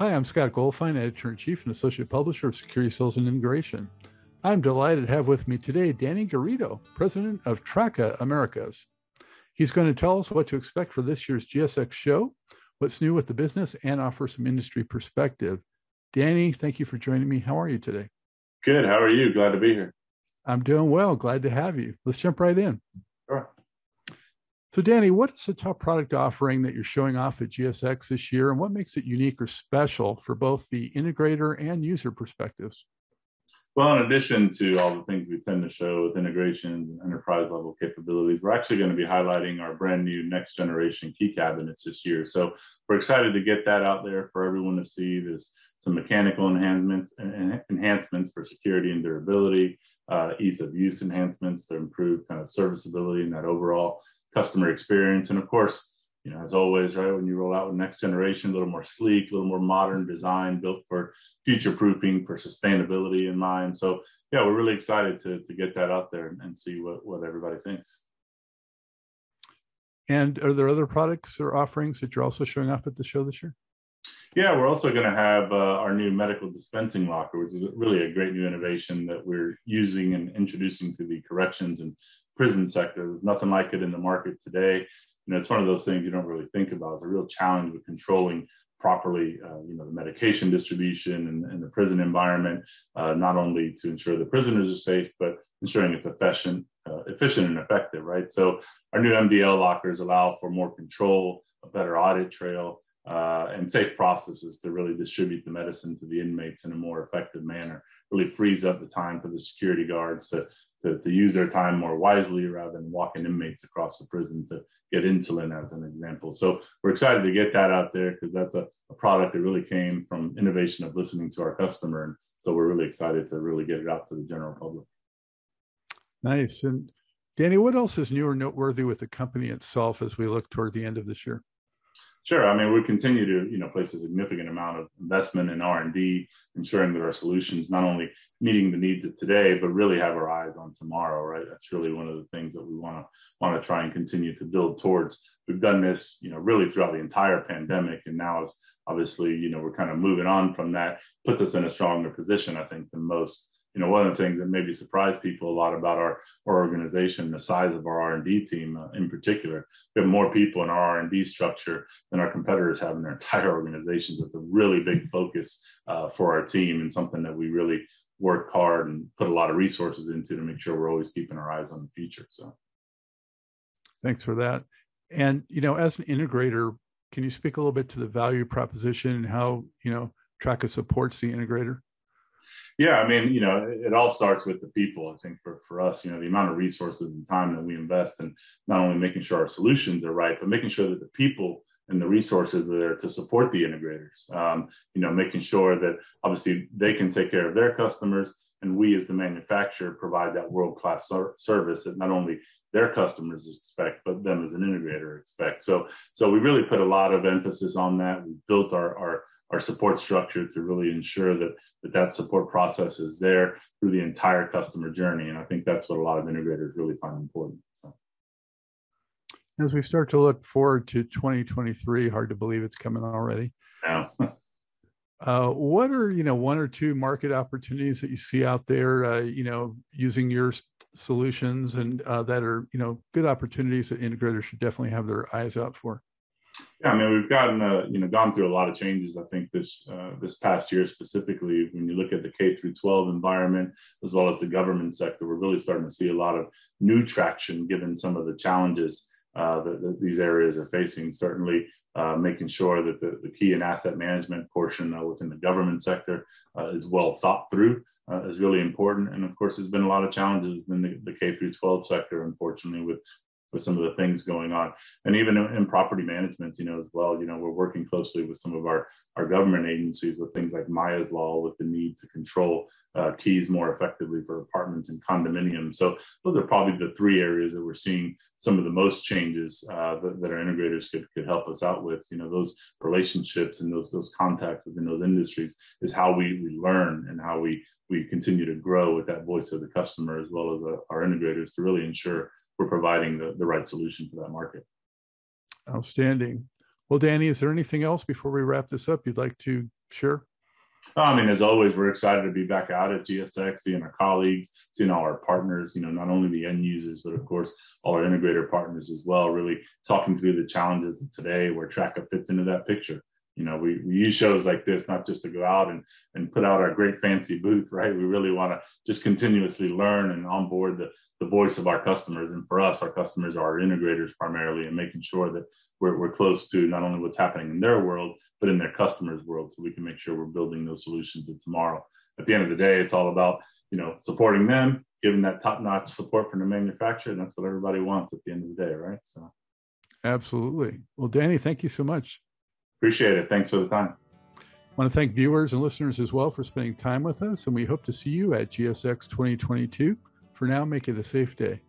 Hi, I'm Scott Goldfine, Editor in Chief and Associate Publisher of Security Sales and Integration. I'm delighted to have with me today Danny Garrido, President of Traka Americas. He's going to tell us what to expect for this year's GSX show, what's new with the business, and offer some industry perspective. Danny, thank you for joining me. How are you today? Good. How are you? Glad to be here. I'm doing well. Glad to have you. Let's jump right in. Sure. So, Danny, what is the top product offering that you're showing off at GSX this year, and what makes it unique or special for both the integrator and user perspectives? Well, in addition to all the things we tend to show with integrations and enterprise level capabilities, we're actually going to be highlighting our brand new next generation key cabinets this year. So we're excited to get that out there for everyone to see. There's some mechanical enhancements and enhancements for security and durability, uh, ease of use enhancements to improve kind of serviceability and that overall customer experience, and of course you know, as always, right, when you roll out with next generation, a little more sleek, a little more modern design, built for future proofing, for sustainability in mind. So, yeah, we're really excited to to get that out there and see what what everybody thinks. And are there other products or offerings that you're also showing off at the show this year? Yeah, we're also going to have uh, our new medical dispensing locker, which is really a great new innovation that we're using and introducing to the corrections and prison sector. There's nothing like it in the market today you know, it's one of those things you don't really think about. It's a real challenge with controlling properly, uh, you know, the medication distribution and, and the prison environment, uh, not only to ensure the prisoners are safe, but ensuring it's efficient, uh, efficient and effective, right? So our new MDL lockers allow for more control, a better audit trail, uh, and safe processes to really distribute the medicine to the inmates in a more effective manner. Really frees up the time for the security guards to, to, to use their time more wisely rather than walking inmates across the prison to get insulin, as an example. So we're excited to get that out there because that's a, a product that really came from innovation of listening to our customer. And so we're really excited to really get it out to the general public. Nice. And Danny, what else is new or noteworthy with the company itself as we look toward the end of this year? Sure. I mean, we continue to, you know, place a significant amount of investment in R&D, ensuring that our solutions not only meeting the needs of today, but really have our eyes on tomorrow, right? That's really one of the things that we want to want to try and continue to build towards. We've done this, you know, really throughout the entire pandemic, and now obviously, you know, we're kind of moving on from that, puts us in a stronger position, I think, than most you know, one of the things that maybe surprised people a lot about our, our organization, the size of our R&D team uh, in particular. We have more people in our R&D structure than our competitors have in their entire organizations. It's a really big focus uh, for our team and something that we really work hard and put a lot of resources into to make sure we're always keeping our eyes on the future. So, thanks for that. And you know, as an integrator, can you speak a little bit to the value proposition and how you know Traka supports the integrator? Yeah, I mean, you know, it all starts with the people. I think for, for us, you know, the amount of resources and time that we invest in not only making sure our solutions are right, but making sure that the people and the resources are there to support the integrators. Um, you know, making sure that obviously they can take care of their customers and we as the manufacturer provide that world-class ser- service that not only their customers expect, but them as an integrator expect. So, so we really put a lot of emphasis on that. We built our, our, our support structure to really ensure that, that that support process is there through the entire customer journey. And I think that's what a lot of integrators really find important. So. As we start to look forward to 2023, hard to believe it's coming already. Yeah. Uh, what are you know one or two market opportunities that you see out there? Uh, you know, using your solutions and uh, that are you know good opportunities that integrators should definitely have their eyes out for. Yeah, I mean we've gotten uh, you know gone through a lot of changes. I think this uh, this past year specifically, when you look at the K through 12 environment as well as the government sector, we're really starting to see a lot of new traction given some of the challenges uh, that, that, these areas are facing. Certainly, uh, making sure that the, the, key and asset management portion uh, within the government sector uh, is well thought through uh, is really important. And of course, there's been a lot of challenges in the, the K through 12 sector, unfortunately, with with some of the things going on. And even in, property management, you know, as well, you know, we're working closely with some of our, our government agencies with things like Miya's Law with the need to control uh, keys more effectively for apartments and condominiums. So those are probably the three areas that we're seeing some of the most changes uh, that, that, our integrators could, could help us out with. You know, those relationships and those those contacts within those industries is how we, we learn and how we we continue to grow with that voice of the customer as well as uh, our integrators to really ensure we're providing the, the right solution for that market. Outstanding. Well, Danny, is there anything else before we wrap this up you'd like to share? I mean, as always, we're excited to be back out at GSX, seeing our colleagues, seeing all our partners, you know, not only the end users, but of course, all our integrator partners as well, really talking through the challenges of today where Traka fits into that picture. You know, we, we use shows like this not just to go out and, and put out our great fancy booth, right? We really want to just continuously learn and onboard the, the voice of our customers. And for us, our customers are our integrators primarily and making sure that we're, we're close to not only what's happening in their world, but in their customers' world. So we can make sure we're building those solutions of tomorrow. At the end of the day, it's all about, you know, supporting them, giving that top notch support from the manufacturer. That's what everybody wants at the end of the day, right? So absolutely. Well, Danny, thank you so much. Appreciate it. Thanks for the time. I want to thank viewers and listeners as well for spending time with us, and we hope to see you at GSX 2022. For now, make it a safe day.